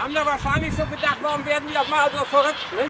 haben da wahrscheinlich so gedacht, warum werden die auf mal so verrückt? Ne?